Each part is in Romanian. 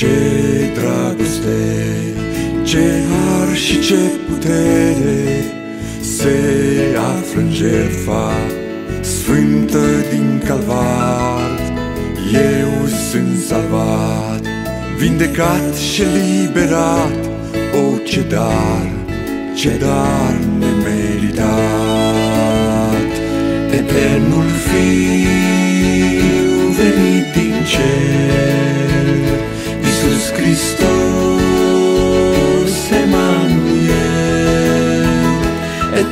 Ce dragoste, ce har și ce putere Se află în jertfa sfântă din calvar. Eu sunt salvat, vindecat și eliberat O, ce dar, ce dar nemeritat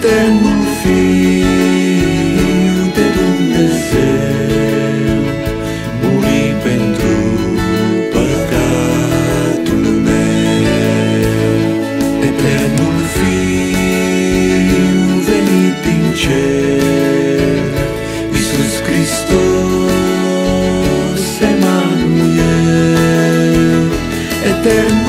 Eternul Fiu de Dumnezeu, muri pentru păcatul meu. Eternul Fiu venit din cer, Iisus Hristos, Emanuel, Eternul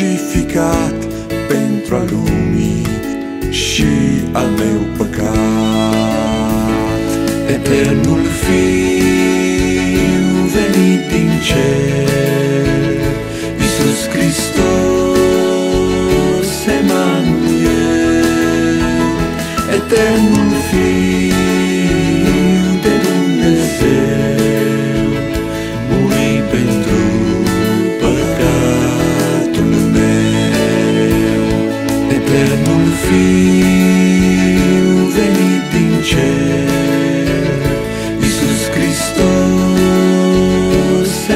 crucificat Pentru a lumii și al meu păcat. Eternul Fiu venit din cer Eternul Fiu venit din cer, Iisus Hristos,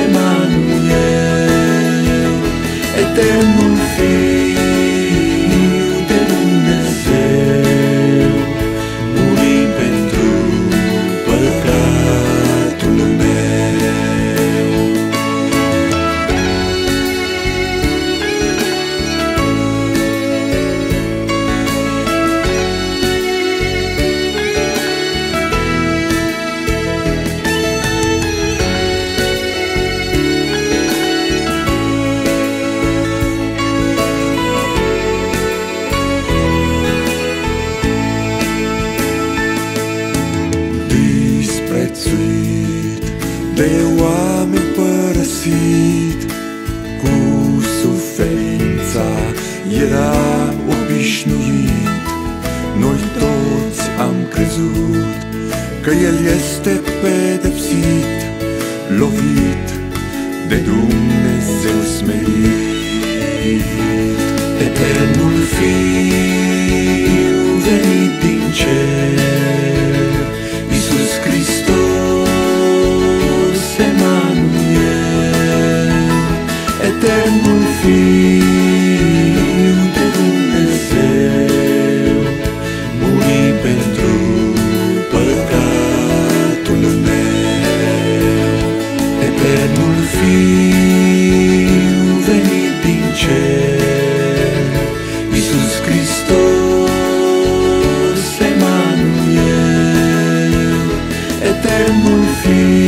Emanuel, Eternul de oameni părăsit, cu suferința era obișnuit. Noi toți am crezut că El este pedepsit, lovit de Dumnezeu smerit. Eternul Fiu Fiu de Dumnezeu Muri pentru păcatul meu. Eternul Fiu venit din cer Iisus Hristos Emanuel. Eternul Fiu